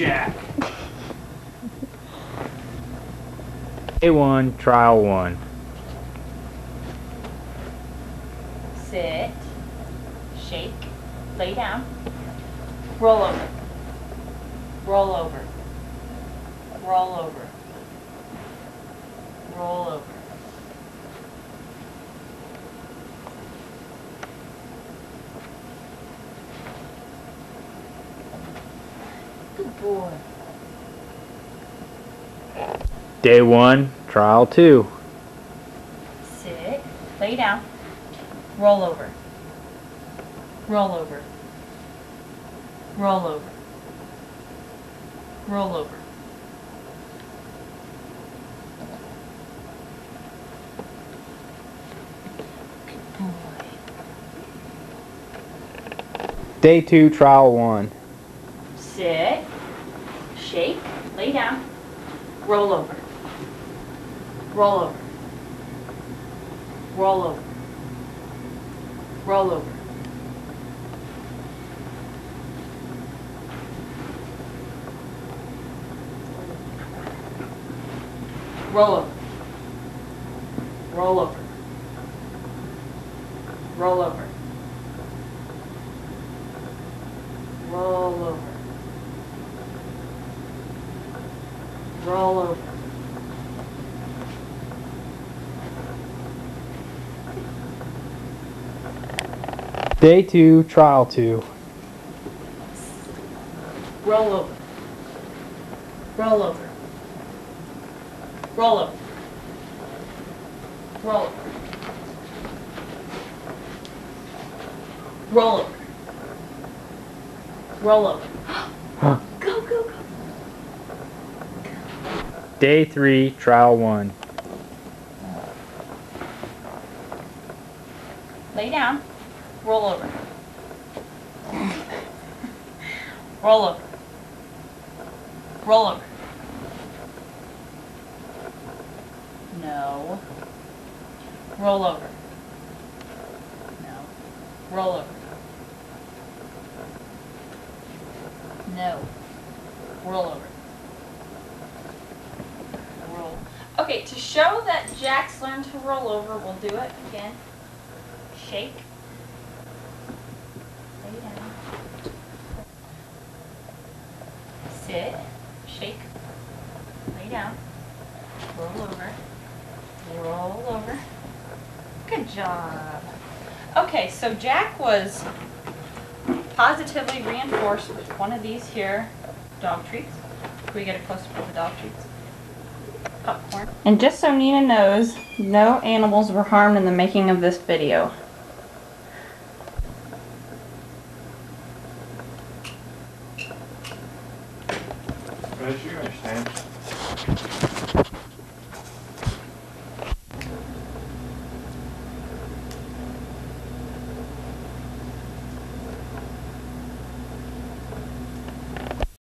Jack. A1, trial one. Sit. Shake. Lay down. Roll over. Roll over. Roll over. Roll over. Good boy. Day one, trial two. Sit. Lay down. Roll over. Roll over. Roll over. Roll over. Good boy. Day two, trial one. Sit. Shake. Lay down. Roll over. Roll over. Roll over. Roll over. Roll over. Roll over. Roll over. Roll over. Roll over. Day two, trial two. Roll over. Roll over. Roll over. Roll over. Roll over. Roll over. Huh. Day three, trial one. Lay down. Roll over. Roll over. Roll over. No. Roll over. No. Roll over. No. Roll over. Roll. Okay, to show that Jack's learned to roll over, we'll do it again. Shake. Lay down. Sit. Shake. Lay down. Roll over. Roll over. Good job. Okay, so Jack was positively reinforced with one of these here dog treats. Can we get a close up of the dog treats? Popcorn. And just so Nina knows, no animals were harmed in the making of this video. As you understand.